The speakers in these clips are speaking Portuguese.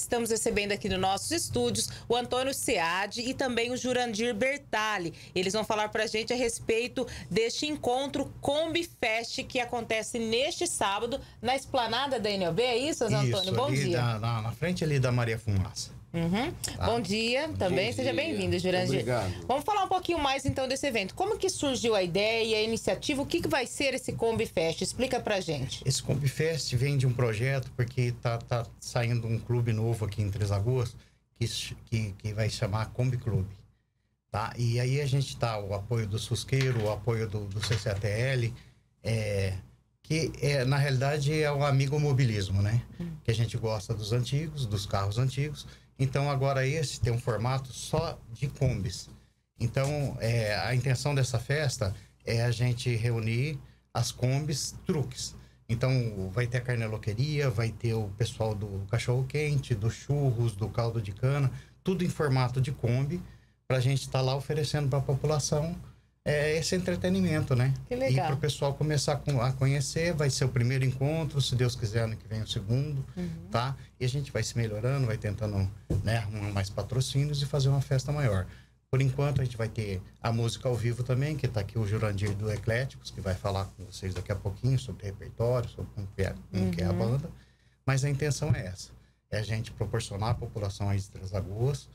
estamos recebendo aqui nos nossos estúdios o Antônio Seade e também o Jurandir Bertali. Eles vão falar para a gente a respeito deste encontro Combi Fest que acontece neste sábado na esplanada da NLB. É isso, Antônio? Isso, Bom dia. Na, na, na frente ali da Maria Fumaça. Uhum. Tá. Bom dia também, Bom seja bem-vindo, Jurandir. Obrigado. Vamos falar um pouquinho mais então desse evento. Como que surgiu a ideia, a iniciativa? O que, que vai ser esse Combi Fest? Explica pra gente. Esse Combi Fest vem de um projeto porque tá, tá saindo um clube novo aqui em Três Lagoas que, que, que vai chamar Combi Clube. Tá? E aí a gente tá o apoio do Susqueiro, o apoio do, do CCATL, é, que é, na realidade é o amigo mobilismo, né? Hum. Que a gente gosta dos antigos, dos carros antigos então agora esse tem um formato só de combis. Então é, a intenção dessa festa é a gente reunir as combis truques. Então vai ter a carneloqueria, vai ter o pessoal do cachorro quente, dos churros, do caldo de cana, tudo em formato de kombi para a gente estar tá lá oferecendo para a população é, esse entretenimento, né? Que legal. E para o pessoal começar a conhecer, vai ser o primeiro encontro, se Deus quiser, ano que vem o segundo, uhum. tá? E a gente vai se melhorando, vai tentando né, arrumar mais patrocínios e fazer uma festa maior. Por enquanto, a gente vai ter a música ao vivo também, que está aqui o Jurandir do Ecléticos, que vai falar com vocês daqui a pouquinho sobre repertório, sobre como, é, como uhum. que é a uhum. banda. Mas a intenção é essa, é a gente proporcionar à população aí de Três Lagoas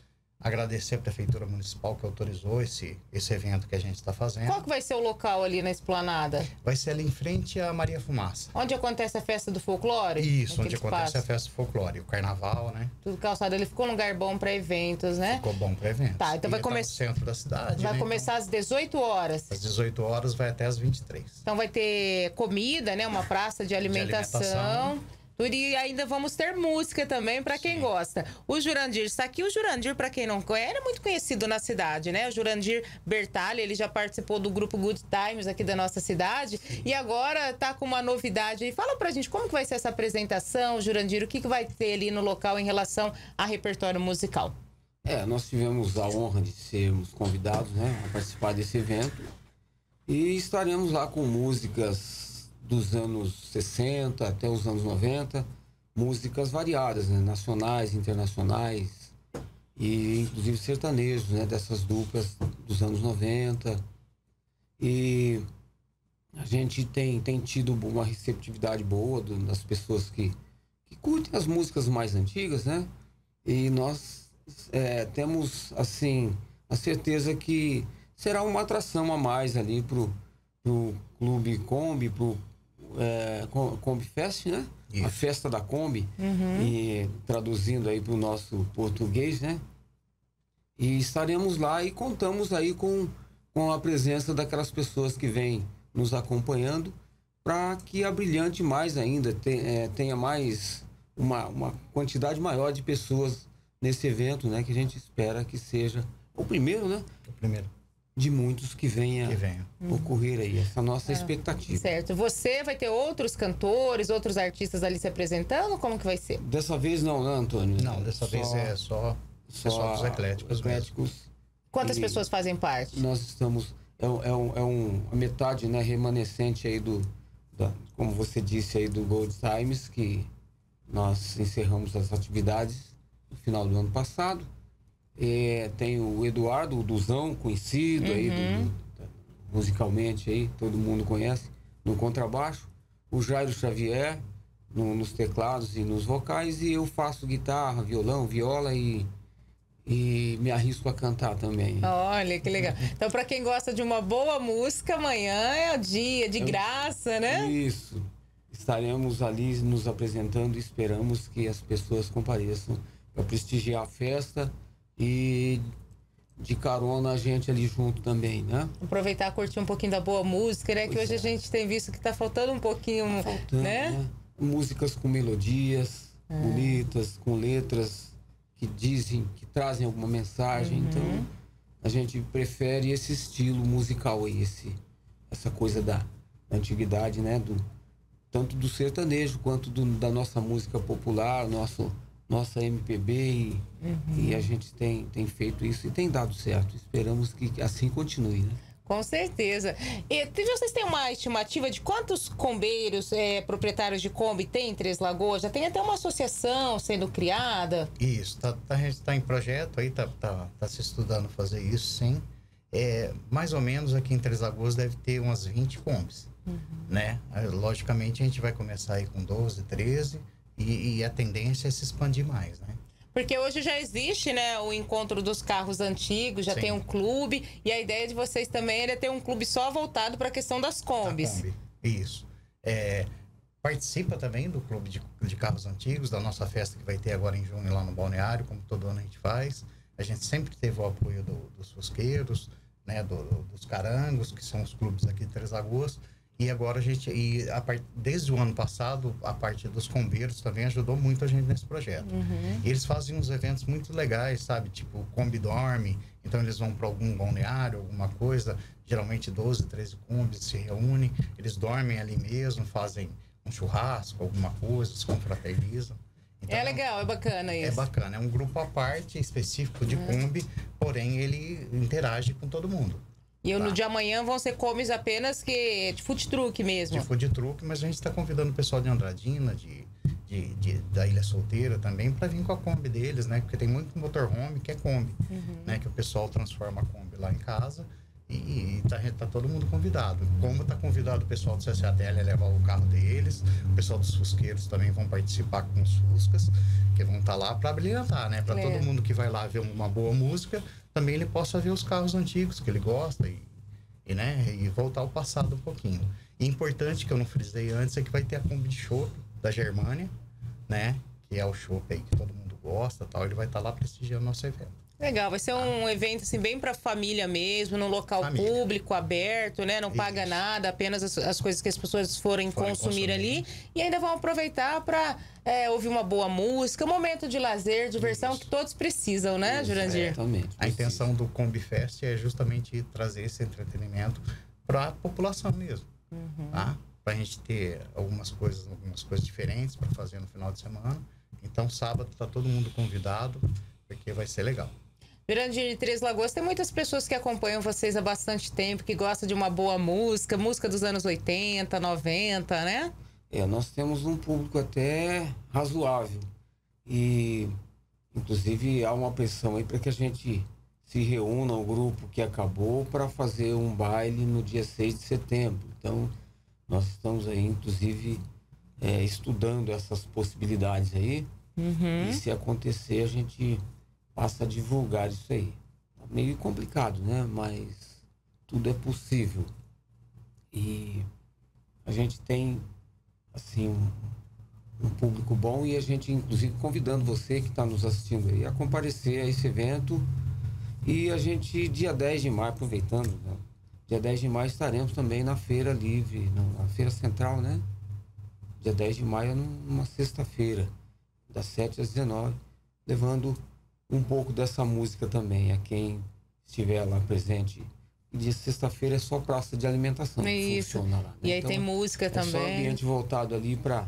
agradecer a Prefeitura Municipal que autorizou esse, esse evento que a gente está fazendo. Qual que vai ser o local ali na esplanada? Vai ser ali em frente à Maria Fumaça. Onde acontece a festa do folclore? Isso, onde acontece a festa do folclore, o carnaval, né? Tudo calçado. Ele ficou um lugar bom para eventos, né? Ficou bom para eventos. Tá, então vai começar... no centro da cidade, Vai né? começar então, às 18 horas. Às 18 horas vai até às 23. Então vai ter comida, né? Uma praça de alimentação. De alimentação e ainda vamos ter música também para quem gosta. O Jurandir está aqui. O Jurandir, para quem não conhece, é muito conhecido na cidade, né? O Jurandir Bertali, ele já participou do grupo Good Times aqui da nossa cidade e agora está com uma novidade. Fala pra gente como que vai ser essa apresentação, Jurandir, o que, que vai ter ali no local em relação a repertório musical. É, nós tivemos a honra de sermos convidados, né, a participar desse evento e estaremos lá com músicas dos anos 60 até os anos 90, músicas variadas, né? nacionais, internacionais e inclusive sertanejos, né? dessas duplas dos anos 90. E a gente tem, tem tido uma receptividade boa do, das pessoas que, que curtem as músicas mais antigas, né? E nós é, temos, assim, a certeza que será uma atração a mais ali pro, pro Clube Kombi, pro é, Kombi Fest, né? Isso. A festa da Kombi, uhum. e traduzindo aí para o nosso português, né? E estaremos lá e contamos aí com, com a presença daquelas pessoas que vêm nos acompanhando para que a Brilhante mais ainda é, tenha mais uma, uma quantidade maior de pessoas nesse evento, né? Que a gente espera que seja o primeiro, né? O primeiro de muitos que venha, que venha. ocorrer aí, essa nossa é, expectativa. Certo. Você vai ter outros cantores, outros artistas ali se apresentando? Como que vai ser? Dessa vez não, né, Antônio? Não, dessa só, vez é só, só, só dos ecléticos. ecléticos Quantas pessoas fazem parte? Nós estamos. É, é, um, é um, a metade né, remanescente aí do. Da, como você disse aí, do Gold Times, que nós encerramos as atividades no final do ano passado. É, tem o Eduardo, o Duzão, conhecido uhum. aí, do, uhum. do, musicalmente aí, todo mundo conhece, no contrabaixo. O Jairo Xavier, no, nos teclados e nos vocais. E eu faço guitarra, violão, viola e, e me arrisco a cantar também. Olha, que legal. Então, para quem gosta de uma boa música, amanhã é o dia de eu, graça, né? Isso. Estaremos ali nos apresentando e esperamos que as pessoas compareçam para prestigiar a festa e de carona a gente ali junto também, né? Aproveitar curtir um pouquinho da boa música, né? Pois que hoje é. a gente tem visto que está faltando um pouquinho, tá faltando, né? né? Músicas com melodias é. bonitas, com letras que dizem, que trazem alguma mensagem. Uhum. Então, a gente prefere esse estilo musical aí, esse, essa coisa da, da antiguidade, né? Do, tanto do sertanejo quanto do, da nossa música popular, nosso nossa MPB e, uhum. e, a gente tem, tem feito isso e tem dado certo. Esperamos que assim continue, né? Com certeza. E vocês têm uma estimativa de quantos combeiros, é, proprietários de Kombi tem em Três Lagoas? Já tem até uma associação sendo criada? Isso, tá, tá, a gente está em projeto aí, tá, tá, tá se estudando fazer isso, sim. É, mais ou menos aqui em Três Lagoas deve ter umas 20 Kombis, uhum. né? Logicamente a gente vai começar aí com 12, 13 e, e a tendência é se expandir mais, né? Porque hoje já existe, né, o encontro dos carros antigos, já Sim. tem um clube, e a ideia de vocês também é ter um clube só voltado para a questão das combis. Kombi. Isso. É, participa também do clube de, de, carros antigos, da nossa festa que vai ter agora em junho lá no Balneário, como todo ano a gente faz. A gente sempre teve o apoio do, dos fusqueiros, né, do, dos carangos, que são os clubes aqui de Três Lagoas. E agora a gente, e a part, desde o ano passado, a parte dos combeiros também ajudou muito a gente nesse projeto. Uhum. E eles fazem uns eventos muito legais, sabe? Tipo, o Kombi Dorme, então eles vão para algum balneário, alguma coisa, geralmente 12, 13 combis se reúnem, eles dormem ali mesmo, fazem um churrasco, alguma coisa, se confraternizam. Então, é legal, é bacana isso. É bacana, é um grupo à parte, específico de uhum. Kombi, porém ele interage com todo mundo. E tá. no de amanhã vão ser comes apenas que de food truck mesmo. De food truck, mas a gente está convidando o pessoal de Andradina, de, de, de, da Ilha Solteira também, para vir com a Kombi deles, né? Porque tem muito motorhome que é Kombi, uhum. né? Que o pessoal transforma a Kombi lá em casa e, e tá, todo mundo convidado. Como tá convidado o pessoal do CCATL a levar o carro deles, o pessoal dos Fusqueiros também vão participar com os Fuscas, que vão estar tá lá para brilhantar, né? Para todo mundo que vai lá ver uma boa música, também ele possa ver os carros antigos que ele gosta e, e, né, e voltar ao passado um pouquinho. E importante que eu não frisei antes é que vai ter a Kombi de Chopp da Germânia, né? Que é o chopp aí que todo mundo gosta tal. Ele vai estar tá lá prestigiando o nosso evento. Legal, vai ser um evento assim bem para família mesmo, num local família. público, aberto, né? Não Isso. paga nada, apenas as, as, coisas que as pessoas forem, forem consumir, consumir, ali e ainda vão aproveitar para é, ouvir uma boa música, um momento de lazer, diversão Isso. que todos precisam, né, Isso, Jurandir? Exatamente. A intenção do Combi Fest é justamente trazer esse entretenimento para a população mesmo, uhum. tá? Para a gente ter algumas coisas, algumas coisas diferentes para fazer no final de semana. Então, sábado tá todo mundo convidado, porque vai ser legal. Jurandir de Três Lagoas, tem muitas pessoas que acompanham vocês há bastante tempo, que gostam de uma boa música, música dos anos 80, 90, né? É, nós temos um público até razoável. E, inclusive, há uma pressão aí para que a gente se reúna, o grupo que acabou, para fazer um baile no dia 6 de setembro. Então, nós estamos aí, inclusive, é, estudando essas possibilidades aí. Uhum. E se acontecer, a gente passa a divulgar isso aí. Tá meio complicado, né? Mas tudo é possível. E a gente tem, assim, um, um público bom e a gente, inclusive, convidando você que está nos assistindo aí a comparecer a esse evento. E a gente, dia 10 de maio, aproveitando, né? dia 10 de maio estaremos também na Feira Livre, na Feira Central, né? Dia 10 de maio, numa sexta-feira, das 7 às 19, levando um pouco dessa música também a quem estiver lá presente. E de sexta-feira é só praça de alimentação Isso. funciona lá. Né? E aí então, tem música é também. Só ambiente voltado ali para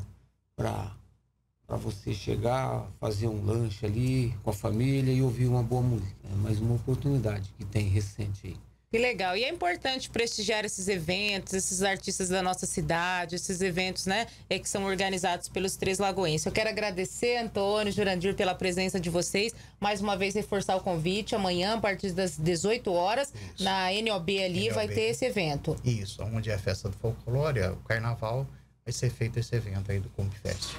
para você chegar, fazer um lanche ali com a família e ouvir uma boa música. É mais uma oportunidade que tem recente aí. Que legal. E é importante prestigiar esses eventos, esses artistas da nossa cidade, esses eventos, né, é, que são organizados pelos Três Lagoenses. Eu quero agradecer, Antônio, Jurandir, pela presença de vocês. Mais uma vez, reforçar o convite. Amanhã, a partir das 18 horas, Isso. na NOB ali, NOB. vai ter esse evento. Isso, onde é a festa do folclore, o carnaval, vai ser feito esse evento aí do Compfest.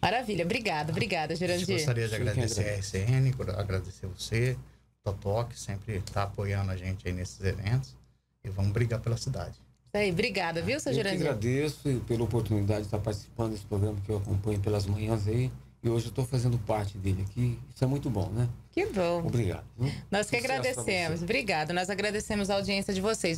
Maravilha, obrigada, obrigada, Jurandir. Eu gostaria de agradecer a RCN, agradecer você, Totó, que sempre está apoiando a gente aí nesses eventos. E vamos brigar pela cidade. Aí, obrigada, viu, seu Jurandir? Eu agradeço pela oportunidade de estar participando desse programa que eu acompanho pelas manhãs aí. E hoje eu estou fazendo parte dele aqui. Isso é muito bom, né? Que bom. Obrigado. Nós que Sucesso agradecemos. Obrigado. Nós agradecemos a audiência de vocês.